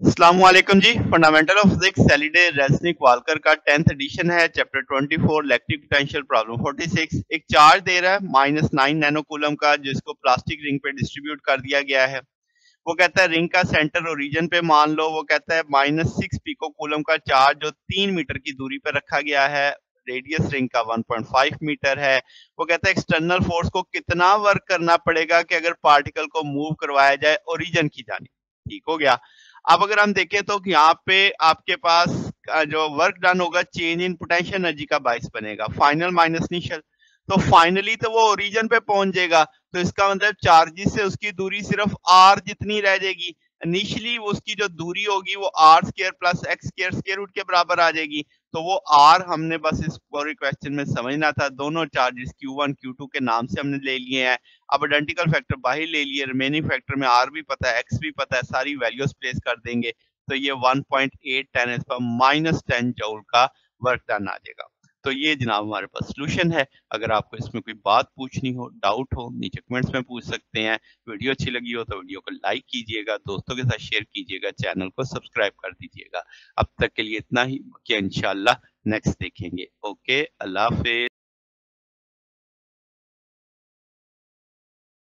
Aslam ji fundamental of physics Halliday Resnick Walker का tenth edition है chapter 24 electric potential problem 46 एक charge दे रहा है माइनस नाइन नैनोकूलम का, जिसको प्लास्टिक रिंग पे डिस्ट्रीब्यूट कर दिया गया है। वो कहता है रिंग का सेंटर ओरिजिन पे मान लो, वो कहता है माइनस सिक्स पिको कूलम का चार्ज जो तीन मीटर की दूरी पर रखा गया है। रेडियस रिंग का 1.5 मीटर है। वो कहता है एक्सटर्नल फोर्स को कितना वर्क करना पड़ेगा कि अगर पार्टिकल को मूव करवाया जाए ओरिजन की जानी। ठीक हो गया। अब अगर हम देखें तो यहाँ पे आपके पास जो वर्क डन होगा चेंज इन पोटेंशियल एनर्जी का बाइस बनेगा। फाइनल माइनस निशल तो फाइनली तो वो ओरिजिन पे पहुँच जाएगा। तो इसका मतलब चार्जिस से उसकी दूरी सिर्फ़ आर जितनी रह जाएगी। इनिशियली उसकी जो दूरी होगी वो R square plus X square square root के बराबर आ जाएगी। तो वो आर हमने बस इस पूरे क्वेश्चन में समझना था। दोनों चार्जेस Q1 Q2 के नाम से हमने ले लिए हैं। अब आइडेंटिकल फैक्टर बाहर ले लिए रिमेनिंग फैक्टर में आर भी पता है एक्स भी पता है, सारी वैल्यूज़ प्लेस कर देंगे। तो ये 1.8 टेन इस पर माइनस टेन जूल का वर्क डन आ जाएगा। तो ये जनाब हमारे पास सोल्यूशन है। अगर आपको इसमें कोई बात पूछनी हो डाउट हो, नीचे कमेंट्स में पूछ सकते हैं। वीडियो अच्छी लगी हो तो वीडियो को लाइक कीजिएगा, दोस्तों के साथ शेयर कीजिएगा चैनल को सब्सक्राइब कर दीजिएगा। अब तक के लिए इतना ही। इनशाला नेक्स्ट देखेंगे। ओके अल्लाह हाफिज।